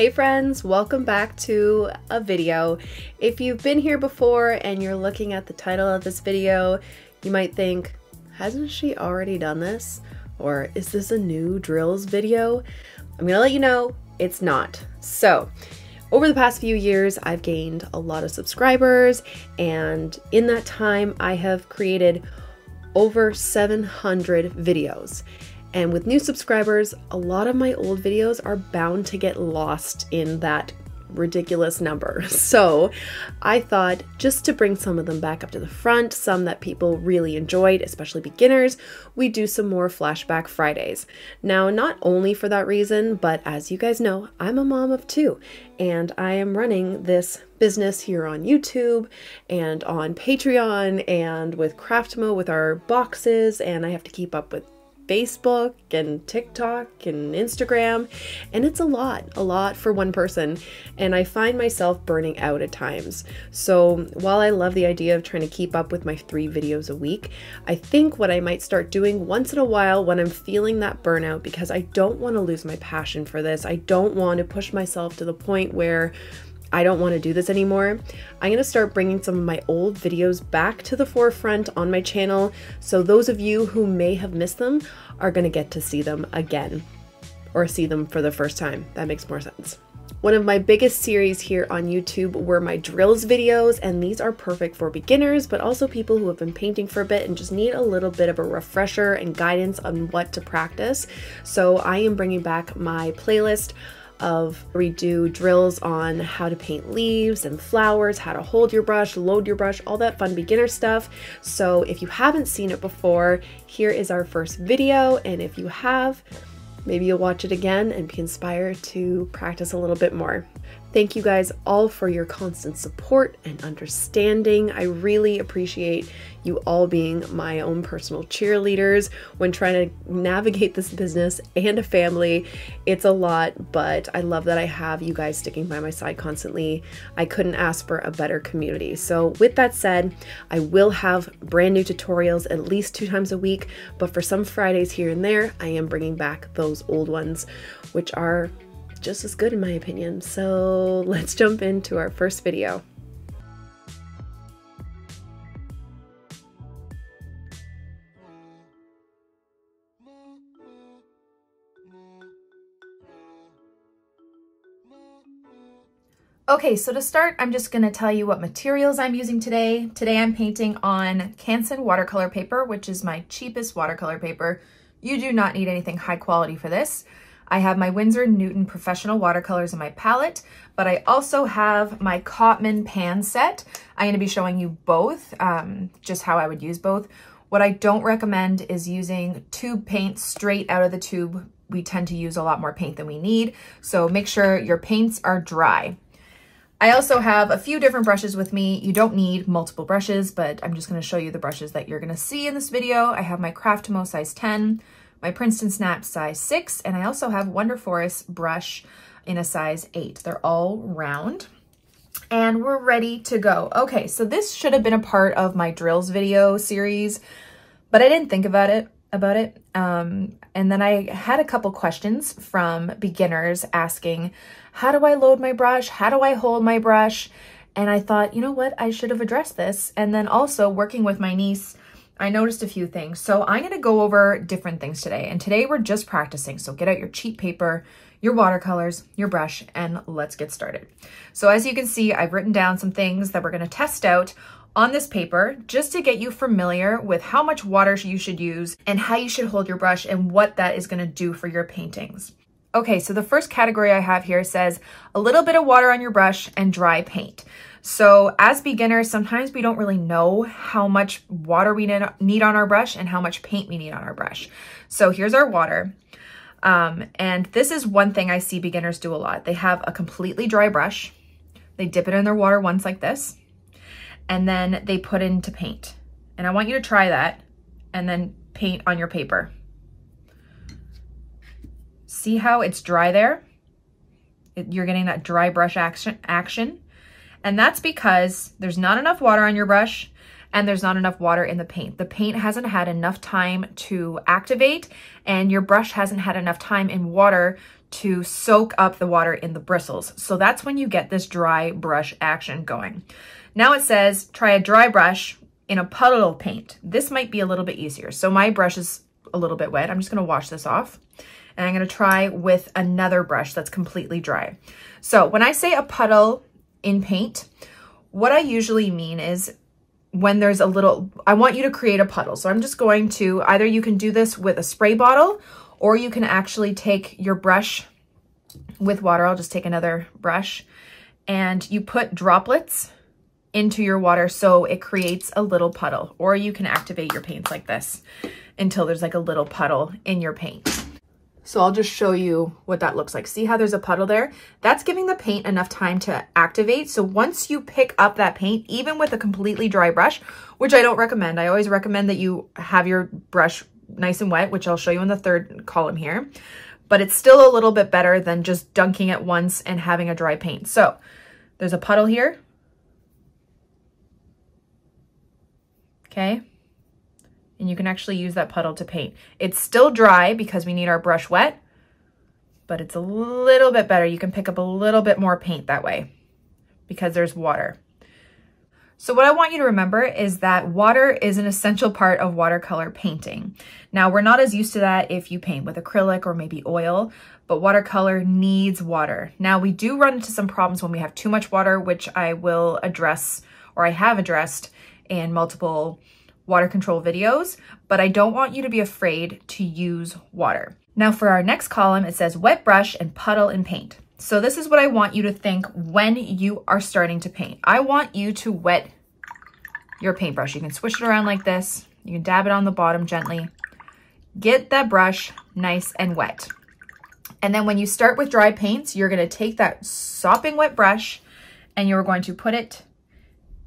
Hey friends, welcome back to a video. If you've been here before and you're looking at the title of this video, you might think, hasn't she already done this? Or is this a new drills video? I'm gonna let you know, it's not. So, over the past few years, I've gained a lot of subscribers, and in that time, I have created over 700 videos. And with new subscribers, a lot of my old videos are bound to get lost in that ridiculous number. So I thought just to bring some of them back up to the front, some that people really enjoyed, especially beginners, we do some more Flashback Fridays. Now, not only for that reason, but as you guys know, I'm a mom of two, and I am running this business here on YouTube and on Patreon and with Craftamo with our boxes, and I have to keep up with Facebook and TikTok and Instagram, and it's a lot, a lot for one person, and I find myself burning out at times. So, while I love the idea of trying to keep up with my three videos a week, I think what I might start doing once in a while when I'm feeling that burnout because I don't want to lose my passion for this, I don't want to push myself to the point where I don't want to do this anymore, I'm going to start bringing some of my old videos back to the forefront on my channel so those of you who may have missed them are going to get to see them again or see them for the first time. That makes more sense. One of my biggest series here on YouTube were my drills videos, and these are perfect for beginners, but also people who have been painting for a bit and just need a little bit of a refresher and guidance on what to practice. So I am bringing back my playlist of we do drills on how to paint leaves and flowers, how to hold your brush, load your brush, all that fun beginner stuff. So if you haven't seen it before, here is our first video. And if you have, maybe you'll watch it again and be inspired to practice a little bit more. Thank you guys all for your constant support and understanding. I really appreciate you all being my own personal cheerleaders when trying to navigate this business and a family. It's a lot, but I love that I have you guys sticking by my side constantly. I couldn't ask for a better community. So, with that said, I will have brand new tutorials at least two times a week, but for some Fridays here and there, I am bringing back those old ones, which are just as good in my opinion. So let's jump into our first video. Okay, so to start, I'm just gonna tell you what materials I'm using today. Today I'm painting on Canson watercolor paper, which is my cheapest watercolor paper. You do not need anything high quality for this. I have my Winsor Newton Professional Watercolors in my palette, but I also have my Cotman pan set. I'm going to be showing you both, um, just how I would use both. What I don't recommend is using tube paint straight out of the tube. We tend to use a lot more paint than we need, so make sure your paints are dry. I also have a few different brushes with me. You don't need multiple brushes, but I'm just gonna show you the brushes that you're gonna see in this video. I have my Craftamo size 10, my Princeton Snap size 6, and I also have Wonder Forest brush in a size 8. They're all round. And we're ready to go. Okay, so this should have been a part of my drills video series, but I didn't think about it about it. Um, and then I had a couple questions from beginners asking, how do I load my brush? How do I hold my brush? And I thought, you know what, I should have addressed this. And then also working with my niece, I noticed a few things. So I'm going to go over different things today. And today we're just practicing. So get out your cheap paper, your watercolors, your brush, and let's get started. So as you can see, I've written down some things that we're going to test out on this paper just to get you familiar with how much water you should use and how you should hold your brush and what that is going to do for your paintings. Okay, so the first category I have here says a little bit of water on your brush and dry paint. So as beginners, sometimes we don't really know how much water we need on our brush and how much paint we need on our brush. So here's our water. Um, and this is one thing I see beginners do a lot. They have a completely dry brush. They dip it in their water once like this, and then they put into paint. And I want you to try that and then paint on your paper. See how it's dry there? You're getting that dry brush action. action. And that's because there's not enough water on your brush and there's not enough water in the paint. The paint hasn't had enough time to activate and your brush hasn't had enough time in water to soak up the water in the bristles. So that's when you get this dry brush action going. Now it says try a dry brush in a puddle of paint. This might be a little bit easier. So my brush is a little bit wet. I'm just gonna wash this off and I'm gonna try with another brush that's completely dry. So when I say a puddle in paint, what I usually mean is when there's a little, I want you to create a puddle. So I'm just going to, either you can do this with a spray bottle or you can actually take your brush with water. I'll just take another brush and you put droplets into your water so it creates a little puddle or you can activate your paints like this until there's like a little puddle in your paint. So I'll just show you what that looks like. See how there's a puddle there? That's giving the paint enough time to activate. So once you pick up that paint, even with a completely dry brush, which I don't recommend, I always recommend that you have your brush nice and wet, which I'll show you in the third column here, but it's still a little bit better than just dunking it once and having a dry paint. So there's a puddle here. Okay and you can actually use that puddle to paint. It's still dry because we need our brush wet, but it's a little bit better. You can pick up a little bit more paint that way because there's water. So what I want you to remember is that water is an essential part of watercolor painting. Now we're not as used to that if you paint with acrylic or maybe oil, but watercolor needs water. Now we do run into some problems when we have too much water, which I will address or I have addressed in multiple water control videos, but I don't want you to be afraid to use water. Now for our next column, it says wet brush and puddle and paint. So this is what I want you to think when you are starting to paint. I want you to wet your paintbrush. You can swish it around like this. You can dab it on the bottom gently. Get that brush nice and wet. And then when you start with dry paints, you're gonna take that sopping wet brush and you're going to put it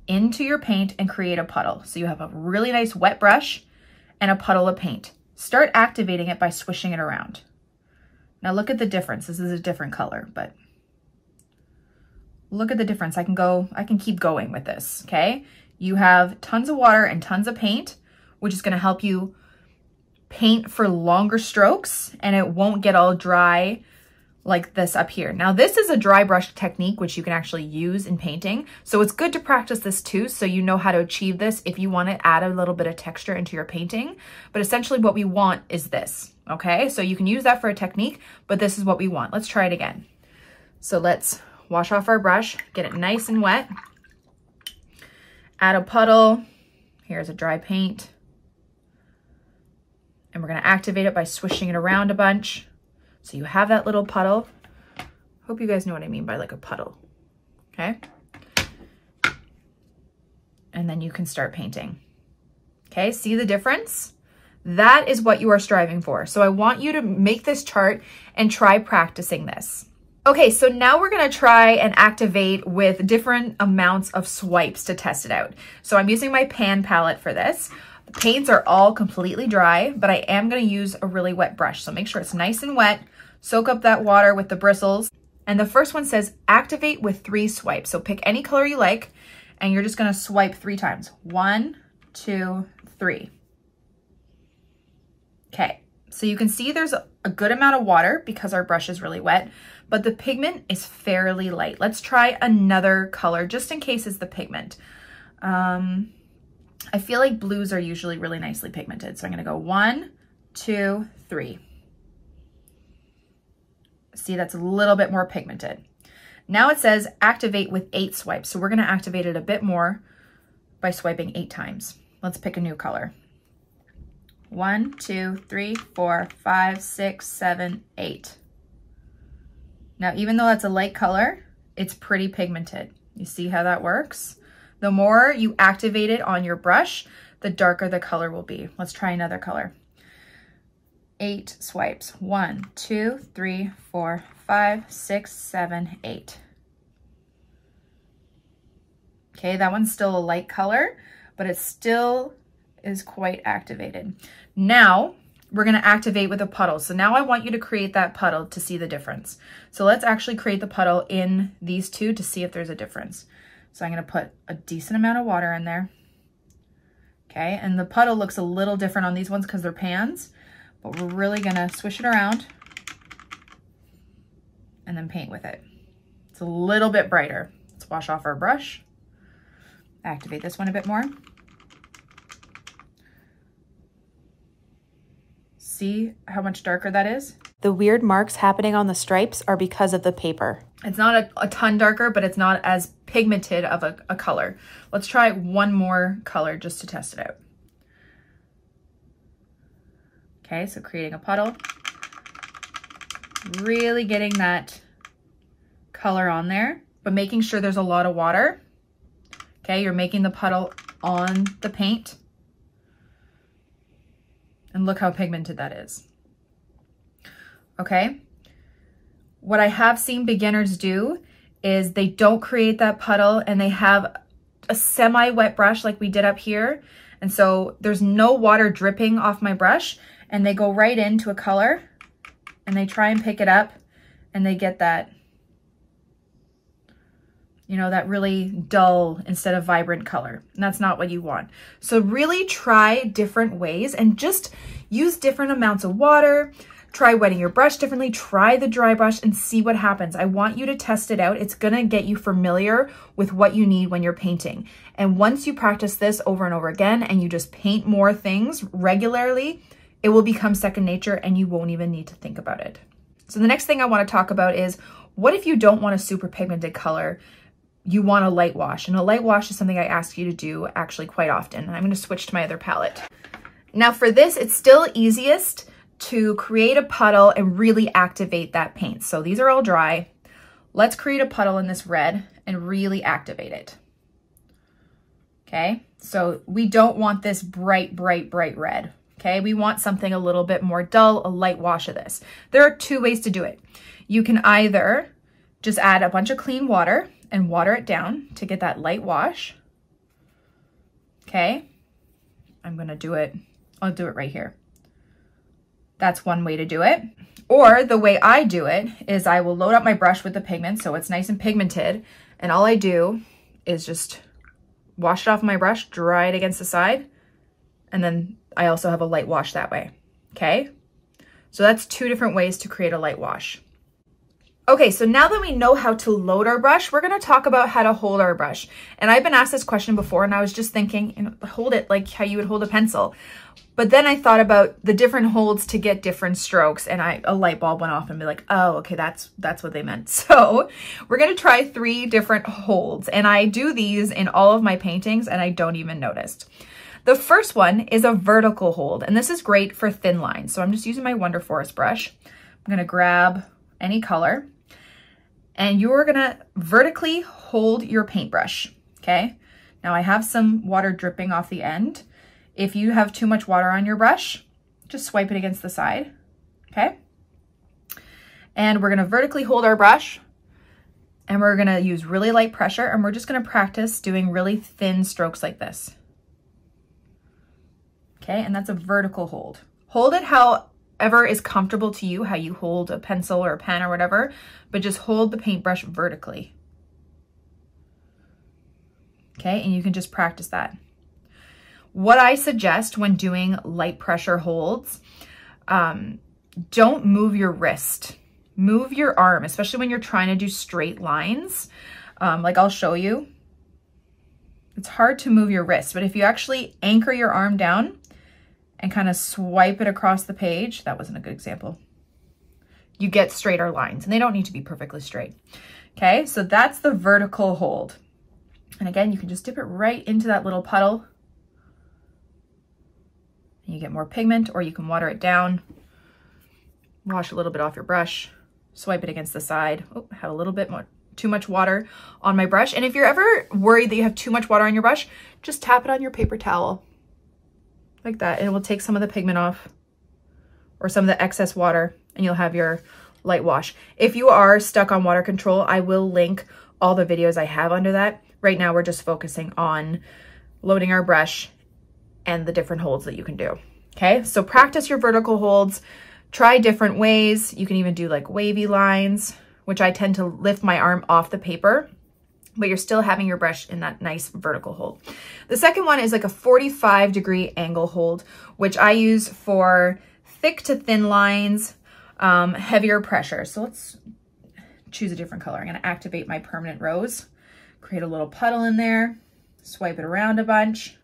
into your paint and create a puddle. So you have a really nice wet brush and a puddle of paint. Start activating it by swishing it around. Now look at the difference. This is a different color, but look at the difference. I can go, I can keep going with this, okay? You have tons of water and tons of paint, which is gonna help you paint for longer strokes and it won't get all dry like this up here. Now this is a dry brush technique which you can actually use in painting. So it's good to practice this too so you know how to achieve this if you want to add a little bit of texture into your painting. But essentially what we want is this, okay? So you can use that for a technique, but this is what we want. Let's try it again. So let's wash off our brush, get it nice and wet. Add a puddle. Here's a dry paint. And we're gonna activate it by swishing it around a bunch. So you have that little puddle. Hope you guys know what I mean by like a puddle, okay? And then you can start painting. Okay, see the difference? That is what you are striving for. So I want you to make this chart and try practicing this. Okay, so now we're gonna try and activate with different amounts of swipes to test it out. So I'm using my pan palette for this. The paints are all completely dry, but I am gonna use a really wet brush. So make sure it's nice and wet. Soak up that water with the bristles. And the first one says activate with three swipes. So pick any color you like and you're just gonna swipe three times. One, two, three. Okay, so you can see there's a good amount of water because our brush is really wet, but the pigment is fairly light. Let's try another color just in case it's the pigment. Um, I feel like blues are usually really nicely pigmented. So I'm gonna go one, two, three. See, that's a little bit more pigmented. Now it says activate with eight swipes. So we're gonna activate it a bit more by swiping eight times. Let's pick a new color. One, two, three, four, five, six, seven, eight. Now, even though that's a light color, it's pretty pigmented. You see how that works? The more you activate it on your brush, the darker the color will be. Let's try another color eight swipes. One, two, three, four, five, six, seven, eight. Okay, that one's still a light color, but it still is quite activated. Now, we're gonna activate with a puddle. So now I want you to create that puddle to see the difference. So let's actually create the puddle in these two to see if there's a difference. So I'm gonna put a decent amount of water in there. Okay, and the puddle looks a little different on these ones because they're pans, but we're really gonna swish it around and then paint with it. It's a little bit brighter. Let's wash off our brush. Activate this one a bit more. See how much darker that is? The weird marks happening on the stripes are because of the paper. It's not a, a ton darker, but it's not as pigmented of a, a color. Let's try one more color just to test it out. Okay, so creating a puddle. Really getting that color on there, but making sure there's a lot of water. Okay, you're making the puddle on the paint. And look how pigmented that is. Okay. What I have seen beginners do is they don't create that puddle and they have a semi-wet brush like we did up here. And so there's no water dripping off my brush and they go right into a color and they try and pick it up and they get that, you know, that really dull instead of vibrant color. And that's not what you want. So really try different ways and just use different amounts of water, Try wetting your brush differently, try the dry brush and see what happens. I want you to test it out. It's gonna get you familiar with what you need when you're painting. And once you practice this over and over again and you just paint more things regularly, it will become second nature and you won't even need to think about it. So the next thing I wanna talk about is, what if you don't want a super pigmented color? You want a light wash. And a light wash is something I ask you to do actually quite often. I'm gonna switch to my other palette. Now for this, it's still easiest to create a puddle and really activate that paint. So these are all dry. Let's create a puddle in this red and really activate it. Okay, so we don't want this bright, bright, bright red. Okay, we want something a little bit more dull, a light wash of this. There are two ways to do it. You can either just add a bunch of clean water and water it down to get that light wash. Okay, I'm gonna do it, I'll do it right here. That's one way to do it. Or the way I do it is I will load up my brush with the pigment so it's nice and pigmented. And all I do is just wash it off my brush, dry it against the side. And then I also have a light wash that way. Okay. So that's two different ways to create a light wash. Okay, so now that we know how to load our brush, we're gonna talk about how to hold our brush. And I've been asked this question before and I was just thinking, hold it like how you would hold a pencil. But then I thought about the different holds to get different strokes and I a light bulb went off and be like, oh, okay, that's that's what they meant. So we're gonna try three different holds. And I do these in all of my paintings and I don't even notice. The first one is a vertical hold, and this is great for thin lines. So I'm just using my Wonder Forest brush. I'm gonna grab any color and you're gonna vertically hold your paintbrush, okay? Now I have some water dripping off the end. If you have too much water on your brush, just swipe it against the side, okay? And we're gonna vertically hold our brush and we're gonna use really light pressure and we're just gonna practice doing really thin strokes like this. Okay, and that's a vertical hold. Hold it however is comfortable to you, how you hold a pencil or a pen or whatever, but just hold the paintbrush vertically. Okay, and you can just practice that. What I suggest when doing light pressure holds, um, don't move your wrist. Move your arm, especially when you're trying to do straight lines. Um, like I'll show you. It's hard to move your wrist, but if you actually anchor your arm down and kind of swipe it across the page, that wasn't a good example, you get straighter lines and they don't need to be perfectly straight. Okay, so that's the vertical hold. And again, you can just dip it right into that little puddle. And you get more pigment or you can water it down. Wash a little bit off your brush, swipe it against the side. Oh, I have a little bit more, too much water on my brush. And if you're ever worried that you have too much water on your brush, just tap it on your paper towel like that and it will take some of the pigment off or some of the excess water and you'll have your light wash. If you are stuck on water control, I will link all the videos I have under that. Right now, we're just focusing on loading our brush and the different holds that you can do. Okay, so practice your vertical holds, try different ways. You can even do like wavy lines, which I tend to lift my arm off the paper but you're still having your brush in that nice vertical hold. The second one is like a 45 degree angle hold, which I use for thick to thin lines, um, heavier pressure. So let's choose a different color. I'm gonna activate my permanent rose, create a little puddle in there, swipe it around a bunch.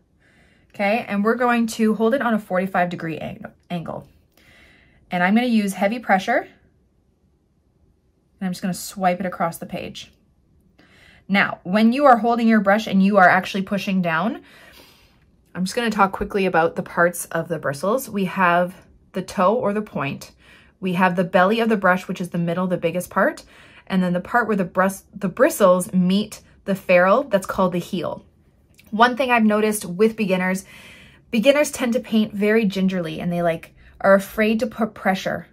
Okay, and we're going to hold it on a 45 degree angle. And I'm gonna use heavy pressure, and I'm just gonna swipe it across the page. Now, when you are holding your brush and you are actually pushing down, I'm just gonna talk quickly about the parts of the bristles. We have the toe or the point. We have the belly of the brush, which is the middle, the biggest part. And then the part where the, brus the bristles meet the ferrule, that's called the heel. One thing I've noticed with beginners, beginners tend to paint very gingerly and they like are afraid to put pressure.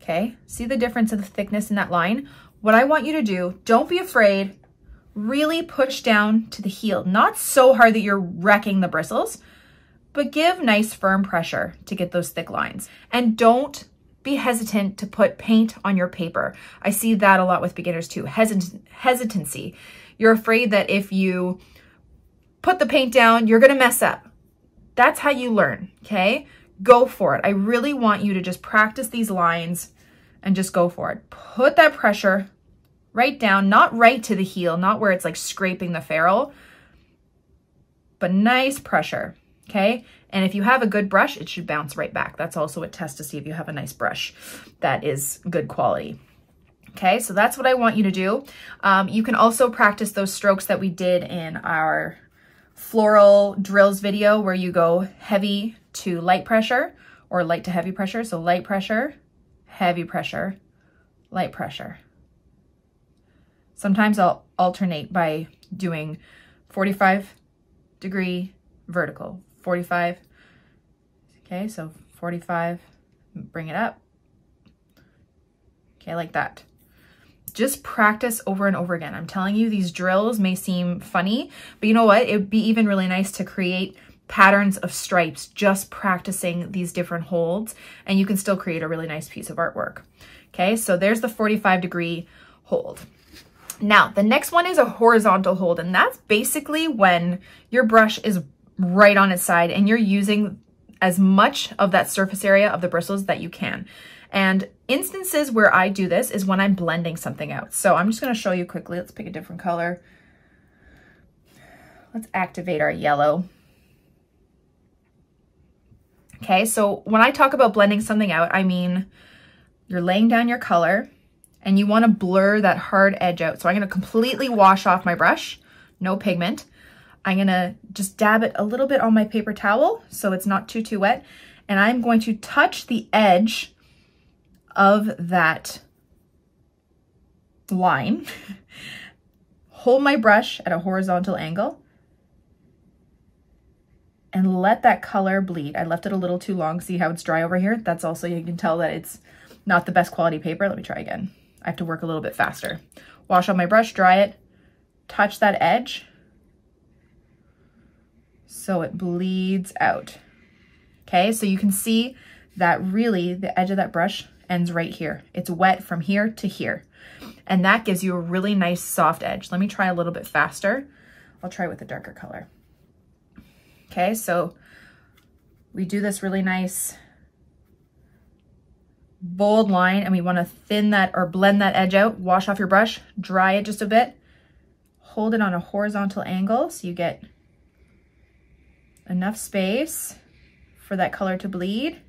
Okay, see the difference in the thickness in that line? What I want you to do, don't be afraid, really push down to the heel. Not so hard that you're wrecking the bristles, but give nice firm pressure to get those thick lines. And don't be hesitant to put paint on your paper. I see that a lot with beginners too, Hesit hesitancy. You're afraid that if you put the paint down, you're gonna mess up. That's how you learn, okay? Go for it. I really want you to just practice these lines and just go for it. Put that pressure right down, not right to the heel, not where it's like scraping the ferrule, but nice pressure, okay? And if you have a good brush, it should bounce right back. That's also a test to see if you have a nice brush that is good quality. Okay, so that's what I want you to do. Um, you can also practice those strokes that we did in our floral drills video where you go heavy to light pressure or light to heavy pressure. So light pressure, heavy pressure, light pressure. Sometimes I'll alternate by doing 45 degree vertical, 45. Okay, so 45, bring it up. Okay, like that just practice over and over again. I'm telling you, these drills may seem funny, but you know what? It would be even really nice to create patterns of stripes, just practicing these different holds, and you can still create a really nice piece of artwork. Okay, so there's the 45 degree hold. Now, the next one is a horizontal hold, and that's basically when your brush is right on its side and you're using as much of that surface area of the bristles that you can. And instances where I do this is when I'm blending something out. So I'm just gonna show you quickly. Let's pick a different color. Let's activate our yellow. Okay, so when I talk about blending something out, I mean you're laying down your color and you wanna blur that hard edge out. So I'm gonna completely wash off my brush, no pigment. I'm gonna just dab it a little bit on my paper towel so it's not too, too wet. And I'm going to touch the edge of that line, hold my brush at a horizontal angle, and let that color bleed. I left it a little too long. See how it's dry over here? That's also, you can tell that it's not the best quality paper. Let me try again. I have to work a little bit faster. Wash on my brush, dry it, touch that edge so it bleeds out. Okay, so you can see that really the edge of that brush ends right here. It's wet from here to here. And that gives you a really nice soft edge. Let me try a little bit faster. I'll try with a darker color. Okay, so we do this really nice bold line and we wanna thin that or blend that edge out, wash off your brush, dry it just a bit, hold it on a horizontal angle so you get enough space for that color to bleed.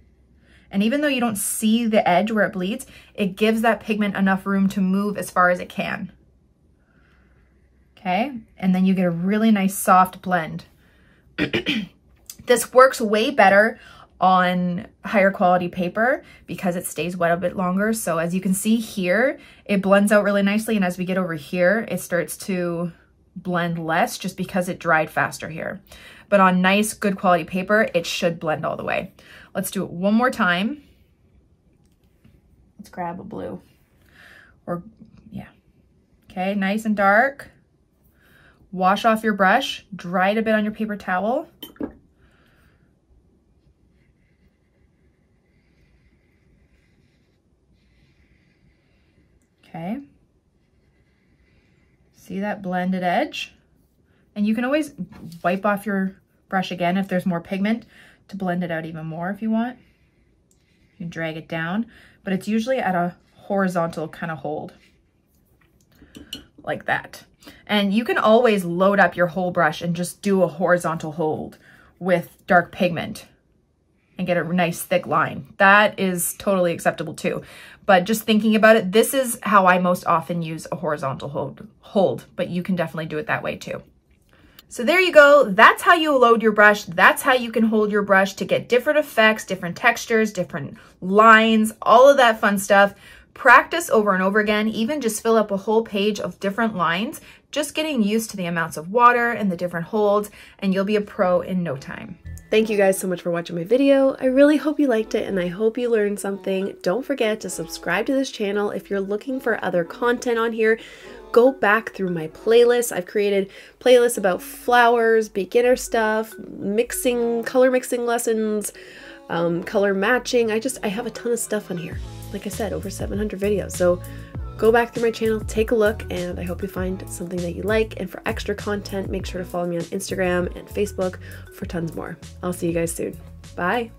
And even though you don't see the edge where it bleeds, it gives that pigment enough room to move as far as it can. Okay, and then you get a really nice soft blend. this works way better on higher quality paper because it stays wet a bit longer. So as you can see here, it blends out really nicely. And as we get over here, it starts to blend less just because it dried faster here. But on nice, good quality paper, it should blend all the way. Let's do it one more time. Let's grab a blue or yeah. Okay, nice and dark. Wash off your brush, dry it a bit on your paper towel. Okay. See that blended edge? And you can always wipe off your brush again if there's more pigment to blend it out even more if you want. You drag it down, but it's usually at a horizontal kind of hold like that. And you can always load up your whole brush and just do a horizontal hold with dark pigment and get a nice thick line. That is totally acceptable too. But just thinking about it, this is how I most often use a horizontal hold, hold but you can definitely do it that way too. So there you go. That's how you load your brush. That's how you can hold your brush to get different effects, different textures, different lines, all of that fun stuff. Practice over and over again, even just fill up a whole page of different lines, just getting used to the amounts of water and the different holds, and you'll be a pro in no time. Thank you guys so much for watching my video. I really hope you liked it and I hope you learned something. Don't forget to subscribe to this channel if you're looking for other content on here. Go back through my playlists. I've created playlists about flowers, beginner stuff, mixing, color mixing lessons, um, color matching. I just, I have a ton of stuff on here. Like I said, over 700 videos. So go back through my channel, take a look, and I hope you find something that you like. And for extra content, make sure to follow me on Instagram and Facebook for tons more. I'll see you guys soon. Bye.